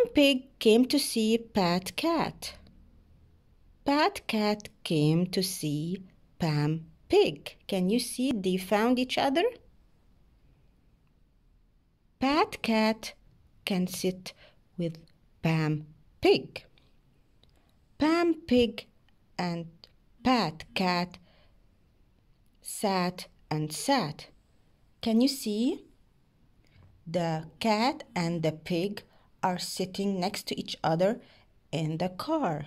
Pam Pig came to see Pat Cat. Pat Cat came to see Pam Pig. Can you see they found each other? Pat Cat can sit with Pam Pig. Pam Pig and Pat Cat sat and sat. Can you see? The cat and the pig are sitting next to each other in the car.